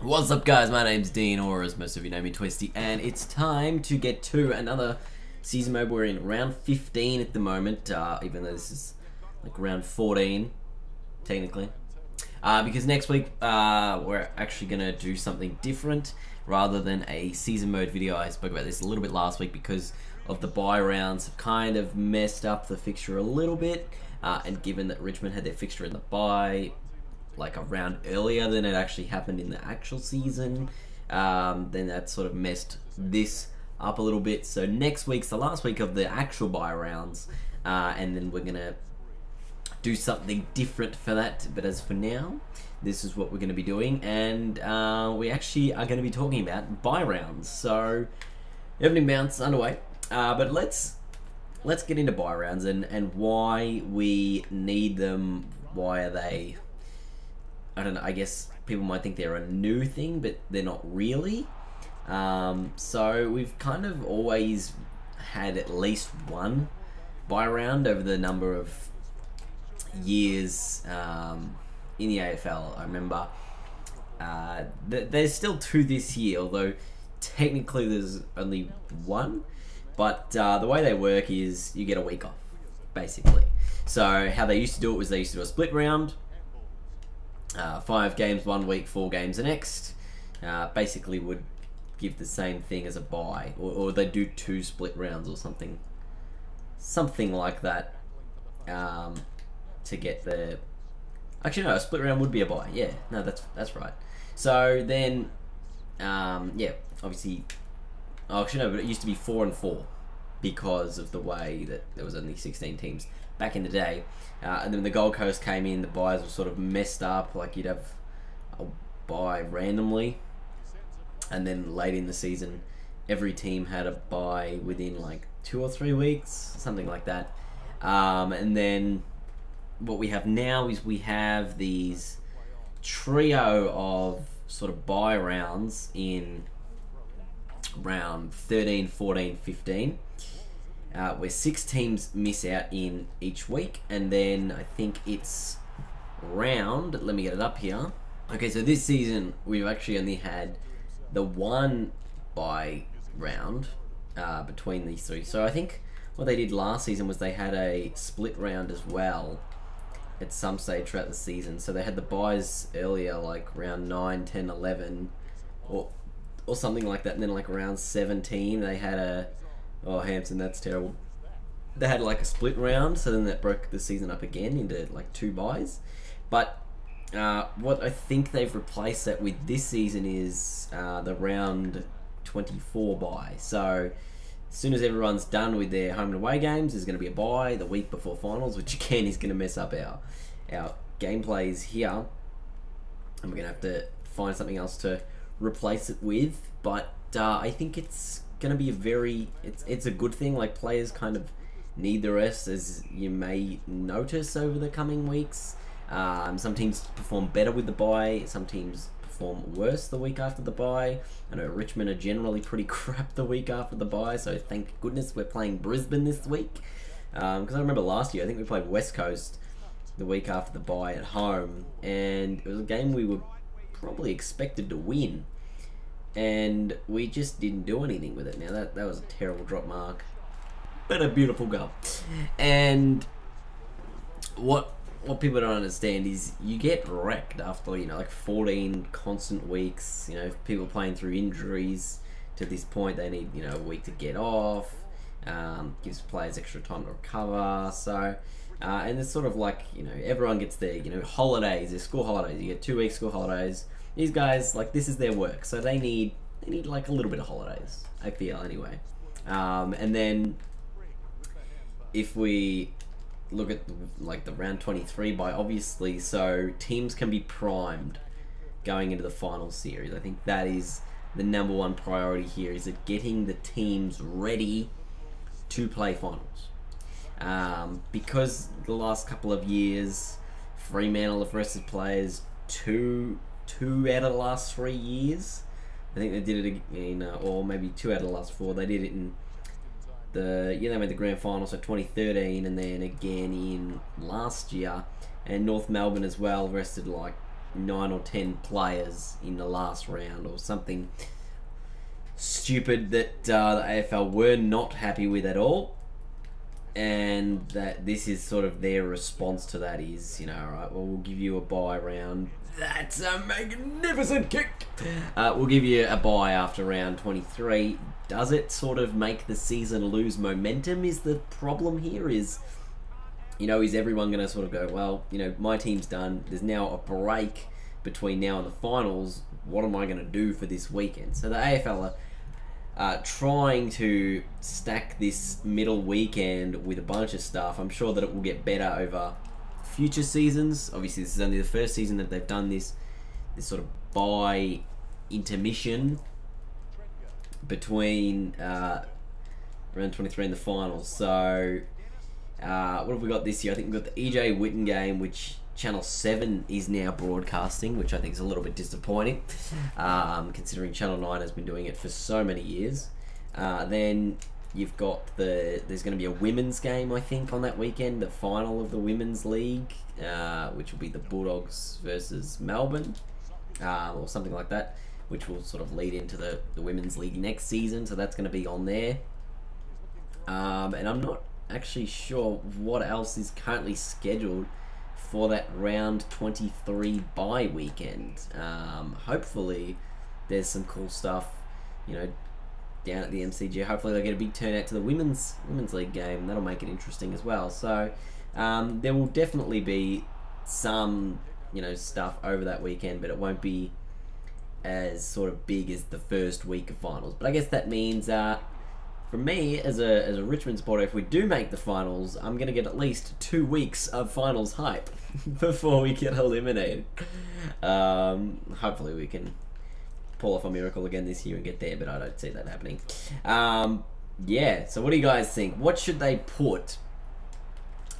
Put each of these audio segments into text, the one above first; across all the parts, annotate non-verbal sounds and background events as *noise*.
What's up guys, my name's Dean, or as most of you know me, Twisty, and it's time to get to another season mode. We're in round 15 at the moment, uh, even though this is like round 14, technically. Uh, because next week, uh, we're actually going to do something different, rather than a season mode video. I spoke about this a little bit last week because of the bye rounds have kind of messed up the fixture a little bit, uh, and given that Richmond had their fixture in the bye, like a round earlier than it actually happened in the actual season, um, then that sort of messed this up a little bit. So next week's the last week of the actual bye rounds, uh, and then we're gonna do something different for that. But as for now, this is what we're to be doing, and uh, we actually are to be talking about bye rounds. So opening bounce underway, uh, but let's let's get into bye rounds and and why we need them. Why are they I don't know. I guess people might think they're a new thing, but they're not really. Um, so we've kind of always had at least one bye round over the number of years um, in the AFL. I remember uh, th- there's still two this year, although technically there's only one. But uh, the way they work is you get a week off, basically. So how they used to do it was they used to do a split round uh, five games one week, four games the next. Uh, basically, would give the same thing as a bye, or, or they do two split rounds or something, something like that, um, to get the. Actually, no, a split round would be a bye. Yeah, no, that's that's right. So then, um, yeah, obviously, oh, actually no, but it used to be four and four because of the way that there was only sixteen teams back in the day. Uh, and then the Gold Coast came in, the byes were sort of messed up. Like you'd have a bye randomly, and then late in the season, every team had a bye within like two or three weeks, something like that. Um, and then what we have now is we have these trio of sort of buy rounds in round 13, 14, 15 uh, where six teams miss out in each week, and then I think it's round. Let me get it up here. Okay, so this season we've actually only had the one bye round uh, between these three. So I think what they did last season was they had a split round as well at some stage throughout the season. So they had the byes earlier, like round 9, 10, 11, or or something like that, and then like around 17 they had a Oh, Hampson, that's terrible. They had like a split round, so then that broke the season up again into like two byes. But uh, what I think they've replaced that with this season is uh, the round 24 bye. So as soon as everyone's done with their home and away games, there's going to be a bye the week before finals, which *laughs* again is going to mess up our our gameplays here, and we're going to have to find something else to replace it with. But uh, I think it's going to be a very it's it's a good thing. Like players kind of need the rest, as you may notice over the coming weeks. Um, some teams perform better with the bye. Some teams perform worse the week after the bye. I know Richmond are generally pretty *laughs* crap the week after the bye, so thank goodness we're playing Brisbane this week. Because um, I remember last year, I think we played West Coast the week after the buy at home, and it was a game we were probably expected to win and we just didn't do anything with it. Now that that was a terrible drop mark, but a beautiful goal. And what what people don't understand is you get wrecked after you know like 14 constant weeks. You know, people playing through injuries. To this point, they need you know a week to get off. Um, gives players extra time to recover. So. Uh, and it's sort of like you know everyone gets their you know holidays, their school holidays. You get two weeks school holidays these guys like this is their work, so they need they need like a little bit of holidays. I feel anyway. Um, and then if we look at like the round 23 bye obviously so teams can be primed going into the final series i think that is the number one priority here is it getting the teams ready to play finals um, because the last couple of years fremantle have rested players two two out of the last three years. I think they did it in, uh, or maybe two out of the last four. They did it in the yeah they made the grand final so 2013 and then again in last year and North Melbourne as well rested like nine or ten players in the last round or something stupid that uh, the AFL were not happy with at all. And that this is sort of their response to that is, you know, all right, well, we'll give you a bye round. That's a magnificent kick. Uh, we'll give you a bye after round 23. Does it sort of make the season lose momentum? Is the problem here? Is you know, is everyone going to sort of go, well, you know, my team's done. There's now a break between now and the finals. What am I going to do for this weekend? So the AFL are uh, trying to stack this middle weekend with a bunch of stuff. I'm sure that it will get better over future seasons. Obviously, this is only the first season that they've done this this sort of bye intermission between uh, round 23 and the finals. So uh, what have we got this year? I think we've got the EJ Whitten game, which Channel 7 is now broadcasting, which I think is a little bit disappointing, um, considering Channel 9 has been doing it for so many years. Uh, then you've got the. There's going to be a women's game, I think, on that weekend, the final of the Women's League, uh, which will be the Bulldogs versus Melbourne, uh, or something like that, which will sort of lead into the, the Women's League next season, so that's going to be on there. Um, and I'm not actually sure what else is currently scheduled for that round 23 bye weekend. Um, hopefully, there's some cool stuff, you know, down at the MCG. Hopefully, they'll get a big turnout to the women's women's league game. That'll make it interesting as well. So, um, there will definitely be some, you know, stuff over that weekend, but it won't be as sort of big as the first week of finals. But I guess that means uh, for me, as a, as a Richmond supporter, if we do make the finals, I'm going to get at least two weeks of finals hype *laughs* before we get eliminated. Um, hopefully, we can pull off a miracle again this year and get there, but I don't see that happening. Um, yeah, so what do you guys think? What should they put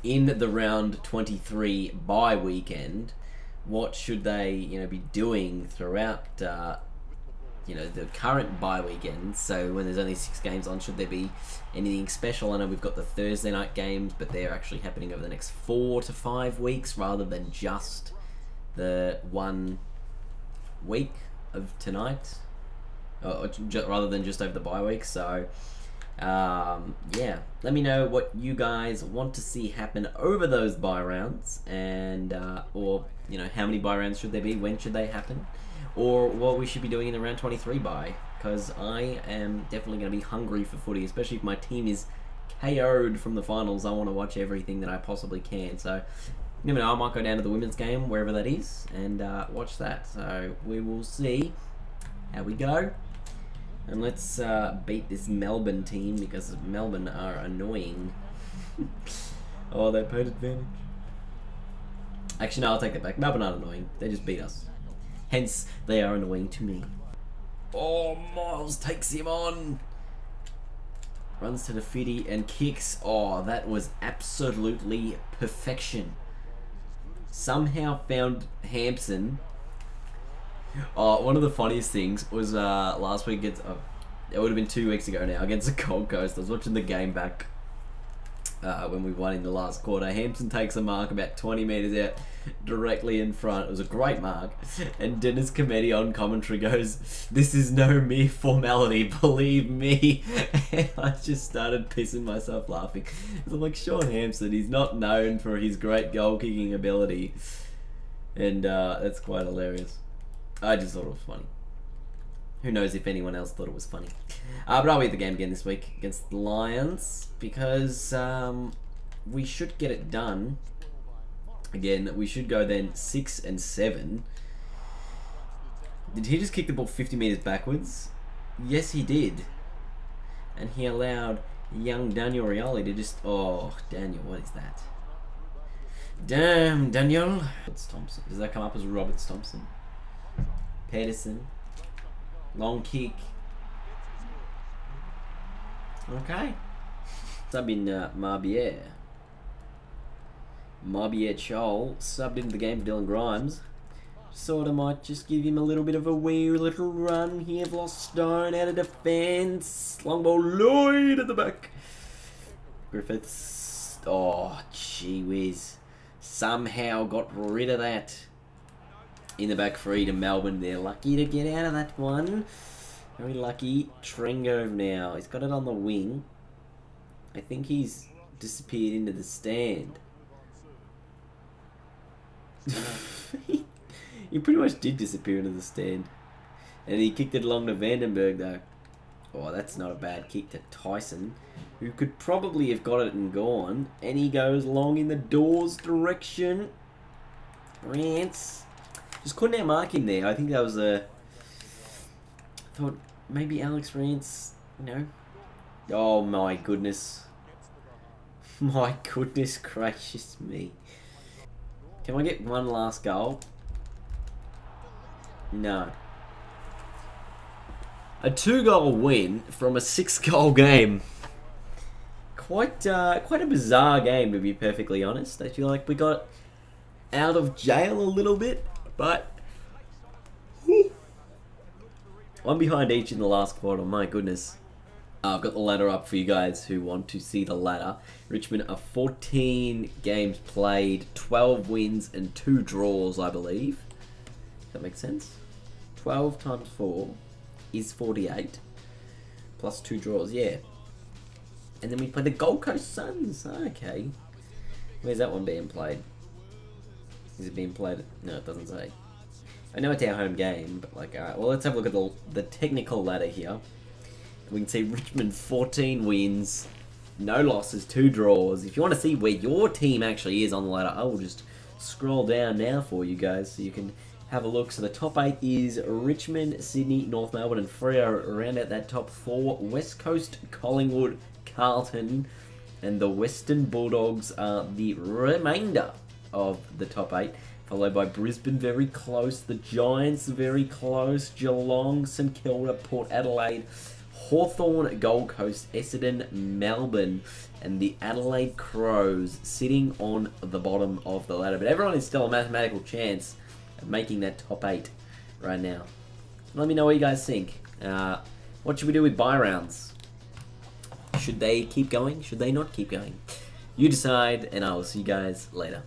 in the round 23 bye weekend? What should they, you know, be doing throughout uh, you know the current bye weekend. So when there's only six games on, should there be anything special? I know we've got the Thursday night games, but they're actually happening over the next four to five weeks rather than just the one week of tonight, or, rather than just over the bye week. So. Um, yeah, let me know what you guys want to see happen over those bye rounds, and uh, or you know how many bye rounds should there be? When should they happen? or what we should be doing in the round 23 bye. Because I am definitely going to be hungry for footy, especially if my team is KO'd from the finals. I want to watch everything that I possibly can. So, you know, I might go down to the women's game, wherever that is, and uh, watch that. So, we will see how we go. And let's uh, beat this Melbourne team because Melbourne are annoying. *laughs* oh, they paid advantage. Actually, no, I'll take that back. Melbourne aren't annoying. They just beat us. Hence, they are annoying to me. Oh, Miles takes him on. Runs to the fitty and kicks. Oh, that was absolutely perfection. Somehow found Hampson. Oh, one of the funniest things was uh, last week against. Uh, it would have been two weeks ago now against the Gold Coast. I was watching the game back uh, when we won in the last quarter. Hampson takes a mark about 20 metres out, directly in front. It was a great mark. And Dennis Cometti on commentary goes, This is no mere formality, *laughs* believe me. And *laughs* I just started pissing myself laughing. I'm like, Shaun Hampson, he's not known for his great goal kicking ability. And uh, that's quite hilarious. I just thought it was funny. Who knows if anyone else thought it was funny. Uh, but I'll be the game again this week against the Lions because um, we should get it done. Again, we should go then 6 and 7. Did he just kick the ball 50 metres backwards? Yes, he did. And he allowed young Daniel Rioli to just... Oh, Daniel, what is that? Damn, Daniel. Roberts Thompson. Does that come up as Roberts Thompson? Pedersen. Long kick. Okay. Sub in uh, Mabior. Mabior Chol subbed into the game for Dylan Grimes. Sort of might just give him a little bit of a wee little run here. lost Stone out of defence. Long ball Lloyd at the back. Griffiths. Oh, gee whiz. Somehow got rid of that. In the back three to Melbourne. They're lucky to get out of that one. Very lucky. Trengove now. He's got it on the wing. I think he's disappeared into the stand. *laughs* he pretty much did disappear into the stand. And he kicked it along to Vandenberg though. Oh, that's not a bad kick to Tyson, who could probably have got it and gone. And he goes long in the doors direction. Rance. Just couldn't outmark him there. I think that was a... thought maybe Alex Rance, you know. Oh my goodness. *laughs* My goodness gracious me. Can I get one last goal? No. A two goal win from a six goal game. Quite uh, quite a bizarre game to be perfectly honest. I feel like we got out of jail a little bit, but one behind each in the last quarter. My goodness. Uh, I've got the ladder up for you guys who want to see the ladder. Richmond are 14 games played, 12 wins and 2 draws, I believe. Does that make sense? 12 times 4 is 48. Plus 2 draws, yeah. And then we play the Gold Coast Suns. Okay. Where's that one being played? Is it being played? No, it doesn't say. I know it's our home game, but like, alright, well, let's have a look at the, the technical ladder here. We can see Richmond 14 wins, no losses, two draws. If you want to see where your team actually is on the ladder, I will just scroll down now for you guys so you can have a look. So the top eight is Richmond, Sydney, North Melbourne, and Freo round out that top four. West Coast, Collingwood, Carlton, and the Western Bulldogs are the remainder of the top eight. Followed by Brisbane, very close. The Giants, very close. Geelong, St Kilda, Port Adelaide, Hawthorn, Gold Coast, Essendon, Melbourne, and the Adelaide Crows sitting on the bottom of the ladder. But everyone is still a mathematical chance of making that top eight right now. Let me know what you guys think. Uh, what should we do with bye rounds? Should they keep going? Should they not keep going? You decide, and I will see you guys later.